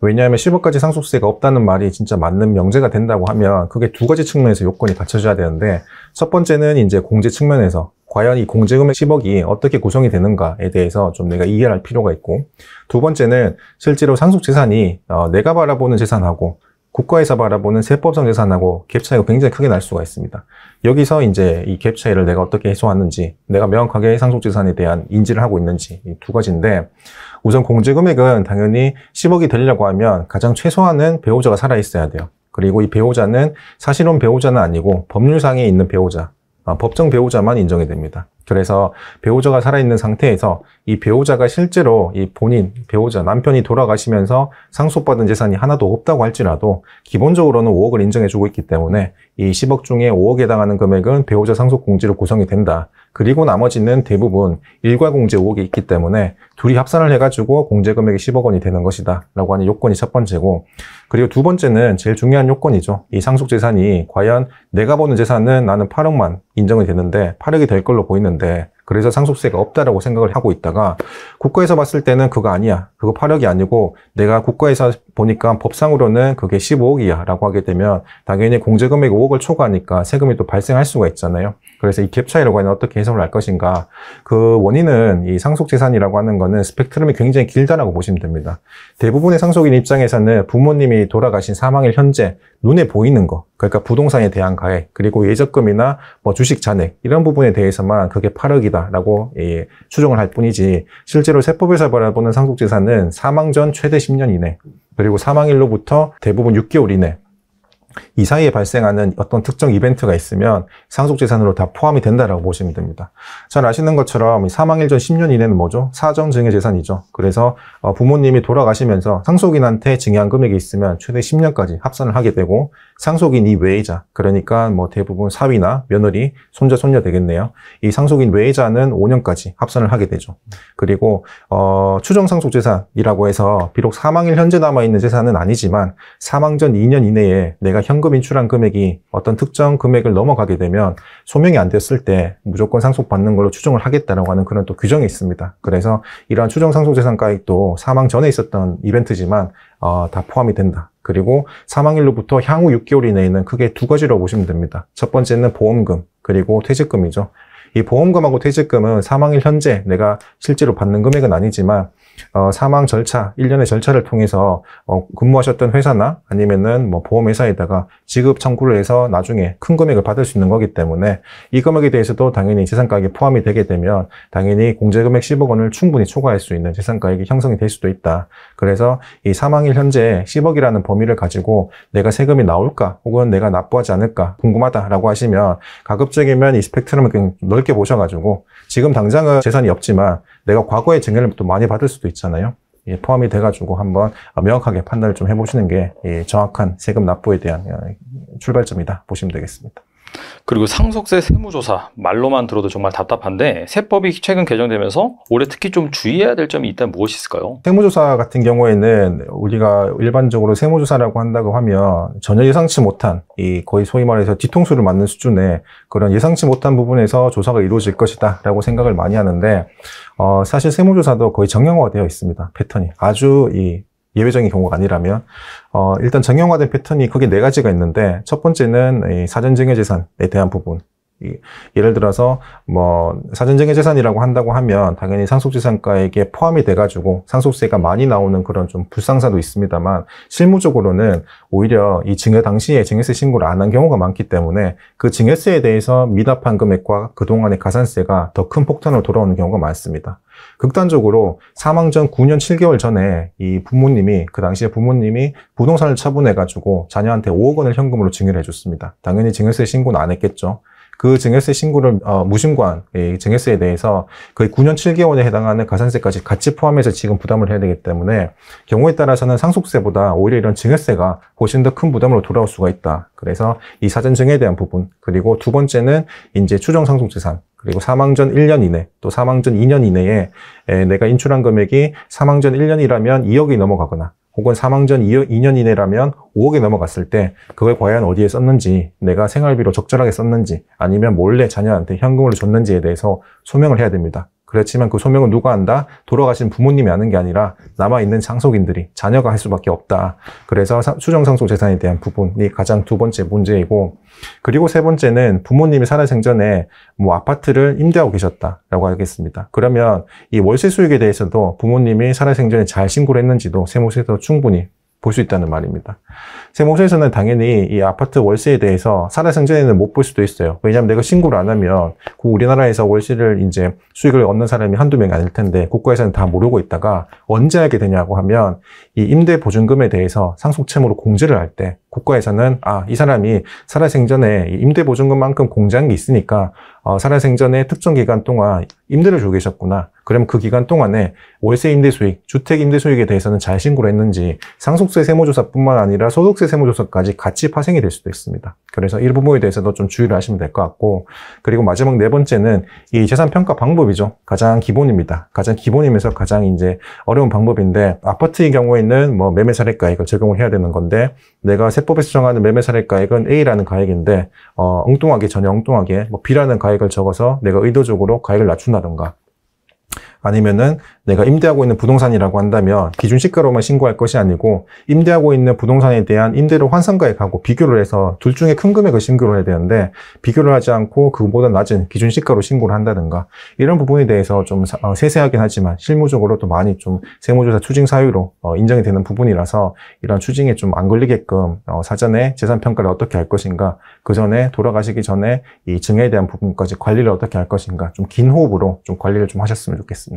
왜냐하면 10억까지 상속세가 없다는 말이 진짜 맞는 명제가 된다고 하면 그게 두 가지 측면에서 요건이 갖춰져야 되는데 첫 번째는 이제 공제 측면에서 과연 이 공제금액 10억이 어떻게 구성이 되는가에 대해서 좀 내가 이해할 필요가 있고 두 번째는 실제로 상속 재산이 어, 내가 바라보는 재산하고 국가에서 바라보는 세법상 재산하고 갭 차이가 굉장히 크게 날 수가 있습니다. 여기서 이제 이 갭 차이를 내가 어떻게 해소하는지, 내가 명확하게 상속재산에 대한 인지를 하고 있는지 이 두 가지인데, 우선 공제금액은 당연히 10억이 되려고 하면 가장 최소한은 배우자가 살아있어야 돼요. 그리고 이 배우자는 사실혼 배우자는 아니고 법률상에 있는 배우자, 아, 법정 배우자만 인정이 됩니다. 그래서 배우자가 살아있는 상태에서 이 배우자가 실제로 이 본인, 배우자, 남편이 돌아가시면서 상속받은 재산이 하나도 없다고 할지라도 기본적으로는 5억을 인정해주고 있기 때문에 이 10억 중에 5억에 해당하는 금액은 배우자 상속 공제로 구성이 된다. 그리고 나머지는 대부분 일괄 공제 5억이 있기 때문에 둘이 합산을 해가지고 공제 금액이 10억 원이 되는 것이다. 라고 하는 요건이 첫 번째고 그리고 두 번째는 제일 중요한 요건이죠. 이 상속 재산이 과연 내가 보는 재산은 나는 8억만 인정이 되는데 8억이 될 걸로 보이는데 그래서 상속세가 없다라고 생각을 하고 있다가 국가에서 봤을 때는 그거 아니야. 그거 8억이 아니고 내가 국가에서 보니까 법상으로는 그게 15억이야 라고 하게 되면 당연히 공제금액이 5억을 초과하니까 세금이 또 발생할 수가 있잖아요. 그래서 이 갭 차이로 과연 어떻게 해석을 할 것인가. 그 원인은 이 상속재산이라고 하는 거는 스펙트럼이 굉장히 길다라고 보시면 됩니다. 대부분의 상속인 입장에서는 부모님이 돌아가신 사망일 현재 눈에 보이는 거, 그러니까 부동산에 대한 가액, 그리고 예적금이나 뭐 주식 잔액 이런 부분에 대해서만 그게 8억이 다라고 예, 추정을 할 뿐이지 실제로 세법에서 바라보는 상속재산은 사망 전 최대 10년 이내, 그리고 사망일로부터 대부분 6개월 이내 이 사이에 발생하는 어떤 특정 이벤트가 있으면 상속재산으로 다 포함이 된다라고 보시면 됩니다. 잘 아시는 것처럼 사망일 전 10년 이내는 뭐죠? 사정증여재산이죠. 그래서 어, 부모님이 돌아가시면서 상속인한테 증여한 금액이 있으면 최대 10년까지 합산을 하게 되고 상속인 이외의자 그러니까 뭐 대부분 사위나 며느리, 손자, 손녀 되겠네요. 이 상속인 외의자는 5년까지 합산을 하게 되죠. 그리고 어, 추정상속재산이라고 해서 비록 사망일 현재 남아있는 재산은 아니지만 사망 전 2년 이내에 내가 현금 인출한 금액이 어떤 특정 금액을 넘어가게 되면 소명이 안 됐을 때 무조건 상속받는 걸로 추정을 하겠다라고 하는 그런 또 규정이 있습니다. 그래서 이러한 추정 상속재산가액도 사망 전에 있었던 이벤트지만 어, 다 포함이 된다. 그리고 사망일로부터 향후 6개월 이내에는 크게 두 가지로 보시면 됩니다. 첫 번째는 보험금, 그리고 퇴직금이죠. 이 보험금하고 퇴직금은 사망일 현재 내가 실제로 받는 금액은 아니지만 어, 사망 절차, 일련의 절차를 통해서 어, 근무하셨던 회사나 아니면은 뭐 보험회사에다가 지급 청구를 해서 나중에 큰 금액을 받을 수 있는 거기 때문에 이 금액에 대해서도 당연히 재산가액에 포함이 되게 되면 당연히 공제금액 10억 원을 충분히 초과할 수 있는 재산가액이 형성이 될 수도 있다. 그래서 이 사망일 현재 10억이라는 범위를 가지고 내가 세금이 나올까 혹은 내가 납부하지 않을까 궁금하다라고 하시면 가급적이면 이 스펙트럼을 그냥 넓게 보셔가지고 지금 당장은 재산이 없지만 내가 과거에 증여를 또 많이 받을 수도 있잖아요. 예, 포함이 돼가지고 한번 명확하게 판단을 좀 해보시는 게 예, 정확한 세금 납부에 대한 어, 출발점이다 보시면 되겠습니다. 그리고 상속세 세무조사 말로만 들어도 정말 답답한데 세법이 최근 개정되면서 올해 특히 좀 주의해야 될 점이 있다면 무엇이 있을까요? 세무조사 같은 경우에는 우리가 일반적으로 세무조사라고 한다고 하면 전혀 예상치 못한 이 거의 소위 말해서 뒤통수를 맞는 수준의 그런 예상치 못한 부분에서 조사가 이루어질 것이다라고 생각을 많이 하는데 어, 사실 세무조사도 거의 정형화되어 있습니다. 패턴이 아주 이 예외적인 경우가 아니라면 어, 일단 정형화된 패턴이 크게 네 가지가 있는데 첫 번째는 이 사전 증여 재산에 대한 부분. 이, 예를 들어서 뭐 사전증여 재산이라고 한다고 하면 당연히 상속재산가액에 포함이 돼가지고 상속세가 많이 나오는 그런 좀 불상사도 있습니다만 실무적으로는 오히려 이 증여 당시에 증여세 신고를 안 한 경우가 많기 때문에 그 증여세에 대해서 미납한 금액과 그동안의 가산세가 더 큰 폭탄으로 돌아오는 경우가 많습니다. 극단적으로 사망 전 9년 7개월 전에 이 부모님이 그 당시에 부모님이 부동산을 처분해 가지고 자녀한테 5억 원을 현금으로 증여를 해줬습니다. 당연히 증여세 신고는 안 했겠죠. 그 증여세 신고를 어, 무심관 이 증여세에 대해서 거의 9년 7개월에 해당하는 가산세까지 같이 포함해서 지금 부담을 해야 되기 때문에 경우에 따라서는 상속세보다 오히려 이런 증여세가 훨씬 더 큰 부담으로 돌아올 수가 있다. 그래서 이 사전 증여에 대한 부분 그리고 두 번째는 이제 추정 상속재산 그리고 사망 전 1년 이내, 또 사망 전 2년 이내에 내가 인출한 금액이 사망 전 1년이라면 2억이 넘어가거나 혹은 사망 전 2년 이내라면 5억이 넘어갔을 때 그걸 과연 어디에 썼는지 내가 생활비로 적절하게 썼는지 아니면 몰래 자녀한테 현금으로 줬는지에 대해서 소명을 해야 됩니다. 그렇지만 그 소명은 누가 한다? 돌아가신 부모님이 하는 게 아니라 남아있는 상속인들이 자녀가 할 수밖에 없다. 그래서 수정상속 재산에 대한 부분이 가장 두 번째 문제이고 그리고 세 번째는 부모님이 살아생전에 뭐 아파트를 임대하고 계셨다라고 하겠습니다. 그러면 이 월세 수익에 대해서도 부모님이 살아생전에 잘 신고를 했는지도 세무서에서 충분히 볼 수 있다는 말입니다. 세무서에서는 당연히 이 아파트 월세에 대해서 살아생전에는 못 볼 수도 있어요. 왜냐하면 내가 신고를 안 하면 그 우리나라에서 월세를 이제 수익을 얻는 사람이 한두 명이 아닐 텐데 국가에서는 다 모르고 있다가 언제 알게 되냐고 하면 이 임대 보증금에 대해서 상속채무로 공제를 할 때 국가에서는 아 이 사람이 살아생전에 임대 보증금만큼 공제한 게 있으니까 어, 살아생전에 특정 기간 동안 임대를 주고 계셨구나. 그럼 그 기간 동안에 월세 임대 수익, 주택 임대 수익에 대해서는 잘 신고를 했는지 상속세 세무조사뿐만 아니라 소득세 세무조사까지 같이 파생이 될 수도 있습니다. 그래서 이 부분에 대해서도 좀 주의를 하시면 될 것 같고 그리고 마지막 네 번째는 이 재산 평가 방법이죠. 가장 기본입니다. 가장 기본이면서 가장 이제 어려운 방법인데 아파트의 경우에는 뭐 매매 사례가액을 적용을 해야 되는 건데 내가 세법에서 정하는 매매 사례가액은 A라는 가액인데 어, 엉뚱하게 전혀 엉뚱하게 뭐 B라는 가액 을 적어서 내가 의도적으로 가액을 낮춘다던가 아니면은 내가 임대하고 있는 부동산이라고 한다면 기준 시가로만 신고할 것이 아니고 임대하고 있는 부동산에 대한 임대료 환산가액하고 비교를 해서 둘 중에 큰 금액을 신고를 해야 되는데 비교를 하지 않고 그보다 낮은 기준 시가로 신고를 한다든가 이런 부분에 대해서 좀 어, 세세하긴 하지만 실무적으로 또 많이 좀 세무조사 추징 사유로 어, 인정이 되는 부분이라서 이런 추징에 좀 안 걸리게끔 어, 사전에 재산 평가를 어떻게 할 것인가 그 전에 돌아가시기 전에 이 증여에 대한 부분까지 관리를 어떻게 할 것인가 좀 긴 호흡으로 좀 관리를 좀 하셨으면 좋겠습니다.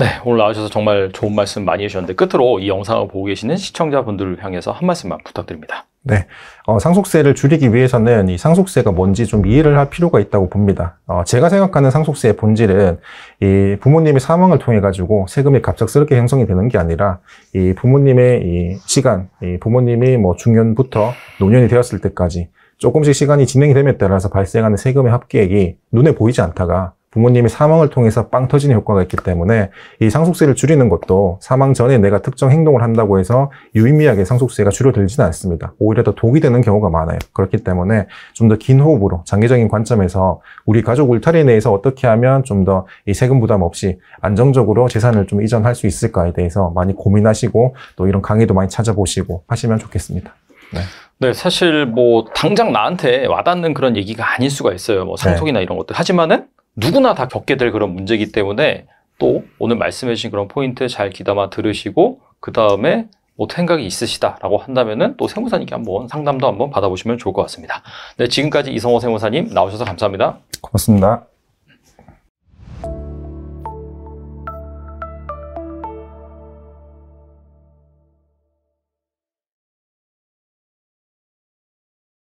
네, 오늘 나와주셔서 정말 좋은 말씀 많이 해주셨는데 끝으로 이 영상을 보고 계시는 시청자분들을 향해서 한 말씀만 부탁드립니다. 네, 어, 상속세를 줄이기 위해서는 이 상속세가 뭔지 좀 이해를 할 필요가 있다고 봅니다. 어, 제가 생각하는 상속세의 본질은 이 부모님의 사망을 통해 가지고 세금이 갑작스럽게 형성이 되는 게 아니라 이 부모님의 이 시간, 이 부모님이 뭐 중년부터 노년이 되었을 때까지 조금씩 시간이 진행이 됨에 따라서 발생하는 세금의 합계액이 눈에 보이지 않다가 부모님이 사망을 통해서 빵 터지는 효과가 있기 때문에 이 상속세를 줄이는 것도 사망 전에 내가 특정 행동을 한다고 해서 유의미하게 상속세가 줄어들지는 않습니다. 오히려 더 독이 되는 경우가 많아요. 그렇기 때문에 좀 더 긴 호흡으로 장기적인 관점에서 우리 가족 울타리 내에서 어떻게 하면 좀 더 이 세금 부담 없이 안정적으로 재산을 좀 이전할 수 있을까에 대해서 많이 고민하시고 또 이런 강의도 많이 찾아보시고 하시면 좋겠습니다. 네. 네, 사실 뭐 당장 나한테 와닿는 그런 얘기가 아닐 수가 있어요. 뭐 상속이나 네. 이런 것들. 하지만은 누구나 다 겪게 될 그런 문제이기 때문에 또 오늘 말씀해 주신 그런 포인트 잘 귀담아 들으시고 그 다음에 뭐 생각이 있으시다라고 한다면은 또 세무사님께 한번 상담도 한번 받아보시면 좋을 것 같습니다. 네, 지금까지 이성호 세무사님 나오셔서 감사합니다. 고맙습니다.